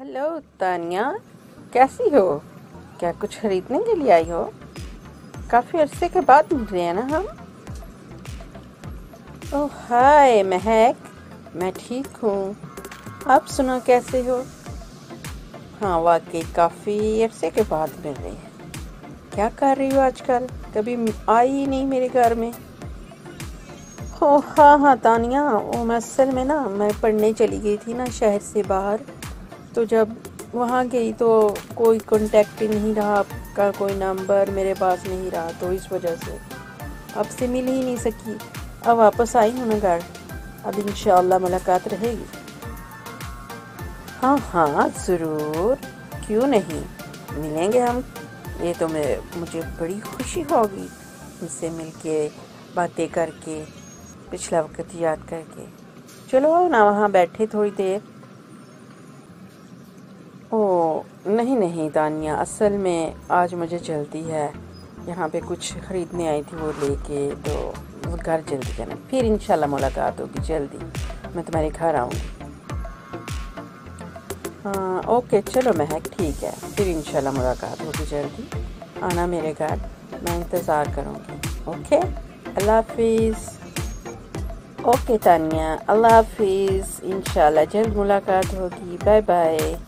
Hello, Tania. कैसी हो? क्या कुछ खरीदने के लिए आई हो? काफ़ी अरसे के बाद मिल रहे हैं ना हम? ओह, हाय, महक। मैं ठीक हूँ। आप सुनो कैसे हो? हाँ वाकई काफ़ी अरसे के बाद मिल रहे हैं। क्या कर रही हो आजकल? कभी आई ही नहीं मेरे घर में। ओ हाँ हाँ तानिया। वो मैं असल में ना, मैं पढ़ने चली गई थी ना, शहर से बाहर। तो जब वहाँ गई तो कोई कॉन्टेक्ट ही नहीं रहा, आपका कोई नंबर मेरे पास नहीं रहा तो इस वजह से। आपसे मिल ही नहीं सकी। अब वापस आई हूँ ना घर। अब इन मुलाकात रहेगी। हाँ हाँ ज़रूर। क्यों नहीं? मिलेंगे हम। ये तो मैं, मुझे बड़ी खुशी होगी उनसे मिल के बातें करके, पिछला वक्त याद करके। चलो ना, वहाँ बैठे थोड़ी देर ओ नहीं नहीं, दानिया, असल में आज मुझे जल्दी है। यहाँ पे कुछ ख़रीदने आई थी वो लेके तो घर जल्दी जाना। फिर इंशाल्लाह मुलाकात होगी, जल्दी। मैं तुम्हारे घर आऊँगी। हाँ ओके, चलो महक ठीक है। फिर इंशाल्लाह मुलाकात होगी जल्दी। आना मेरे घर, मैं इंतज़ार करूँगी। ओके? अल्लाह हाफिज़। ओके तानिया अल्लाह हाफिज़। इंशाल्लाह जल्द मुलाकात होगी। Bye bye.